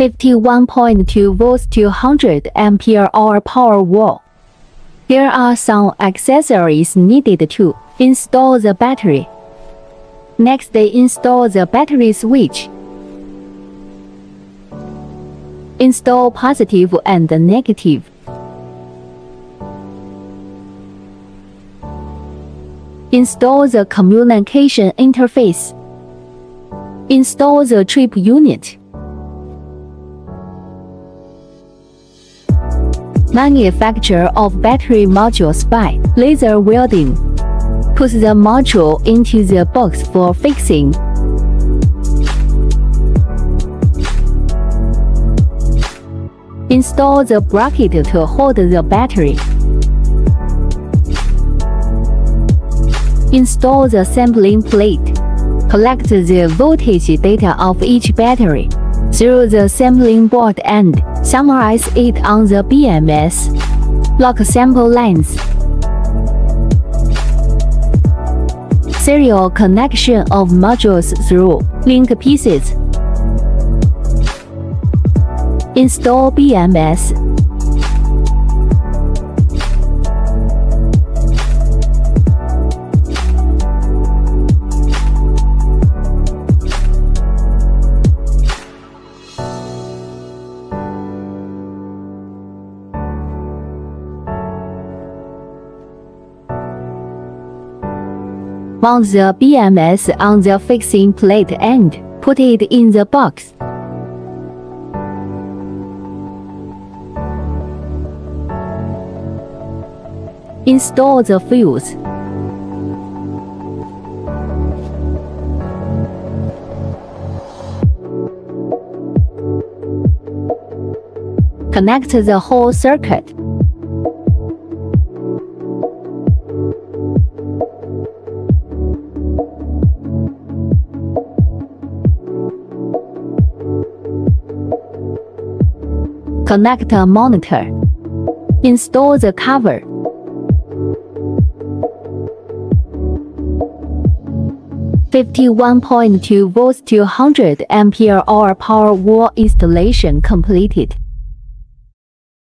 51.2 volts to 100 ampere hour power wall. There are some accessories needed to install the battery. Next, they install the battery switch. Install positive and negative. Install the communication interface. Install the trip unit. Manufacture of battery modules by laser welding. Put the module into the box for fixing. Install the bracket to hold the battery. Install the sampling plate. Collect the voltage data of each battery through the sampling board and summarize it on the BMS. Lock sample lines. Serial connection of modules through link pieces. Install BMS. Mount the BMS on the fixing plate and put it in the box. Install the fuse. Connect the whole circuit. Connect a monitor. Install the cover. Fifty-one point two volts to hundred ampere hour power wall installation completed.